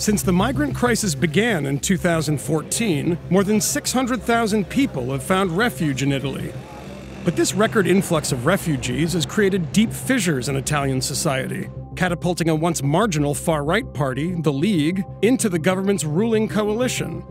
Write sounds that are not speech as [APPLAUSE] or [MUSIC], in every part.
Since the migrant crisis began in 2014, more than 600,000 people have found refuge in Italy. But this record influx of refugees has created deep fissures in Italian society, catapulting a once marginal far right party, the League, into the government's ruling coalition.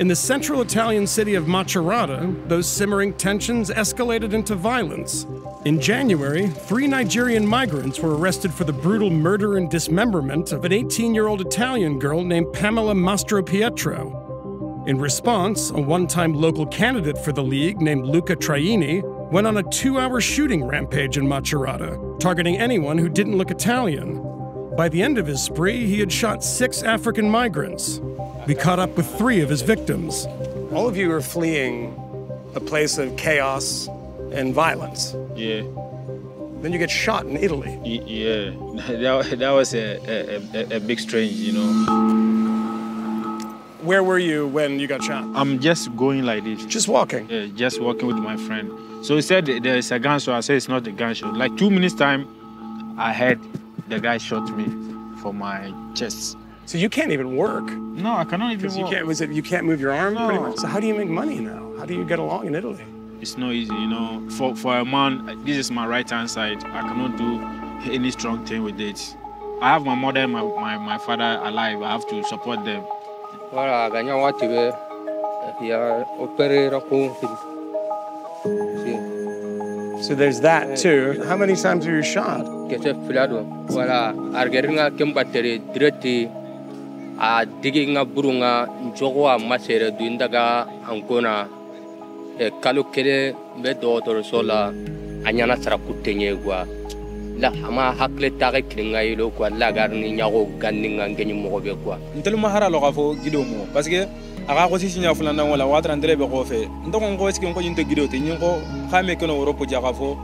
In the central Italian city of Macerata, those simmering tensions escalated into violence. In January, three Nigerian migrants were arrested for the brutal murder and dismemberment of an 18 year old Italian girl named Pamela Mastropietro. In response, a one time local candidate for the League named Luca Traini went on a two hour shooting rampage in Macerata, targeting anyone who didn't look Italian. By the end of his spree, he had shot six African migrants. We caught up with three of his victims. All of you are fleeing a place of chaos and violence. Yeah. Then you get shot in Italy. Y- Yeah. [LAUGHS] That, that was a, a, a, a big strange, you know. Where were you when you got shot? I'm just going like this. Just walking. Yeah, just walking with my friend. So he said there's a gun, gunshot. I said it's not a gunshot. Like two minutes time, I heard the guy shot me for my chest. So you can't even work No, I cannot even because you walk. can't. Was it you can't move your arm? Pretty No. much. So how do you make money now? How do you get along in Italy? It's not easy, you know. For for a man, this is my right hand side. I cannot do any strong thing with it. I have my mother and my, my, my father alive. I have to support them. Voilà, gagné waati bɛ ya opéré kun So there's that too. How many times were you shot? kɛsɛ fila do voilà argɛri ŋa ken a digi ŋa buru ŋa njogo a masɛrɛ du n daga an kona Eh, kalo kelen n bɛ dɔgɔtɔrɔso la a ɲana saraku tɛ ɲɛ kuwa la a ma hakili tage kiri ŋa yelo kuwa lagari ni ɲago ganni ŋa n mɔgɔ bɛ kuwa ntelu hara lɔ k'a fɔ gido mo parce que a ka gosi siɲɛ filanan la waatara ntɛlɛ bɛ kɔfɛ n tɔgɔ n ko esike n ko ɲin tɛ gido te ɲin ko me kɛnɛ europe ja k'a fɔ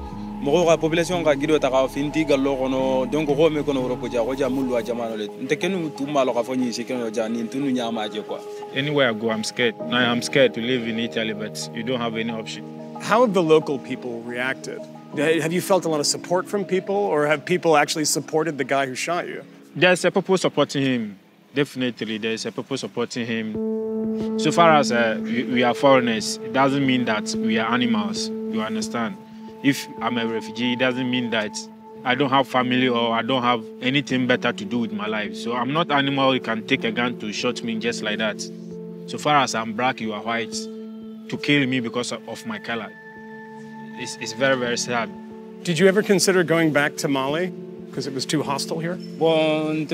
mɔgɔw ka population ka gido ta k'a fin ti gallo kɔnɔ donc ko me kɛnɛ europe ja ko ja mulu a jamano le n tɛ kɛnu tun b'a lɔ k'a fɔ ɲin si kɛnɛ ja nin tunu ɲama je quoi Anywhere I go, I'm scared. Now I'm scared to live in Italy, but you don't have any option. How have the local people reacted? Have you felt a lot of support from people, or have people actually supported the guy who shot you? There's a people supporting him. Definitely, there's a people supporting him. So far as uh, we, we are foreigners, it doesn't mean that we are animals. You understand? If I'm a refugee, it doesn't mean that I don't have family or I don't have anything better to do with my life. So I'm not animal. You can take a gun to shoot me just like that. So far as I'm black, you are white. To kill me because of my color, it's, it's very very sad. Did you ever consider going back to Mali because it was too hostile here? bon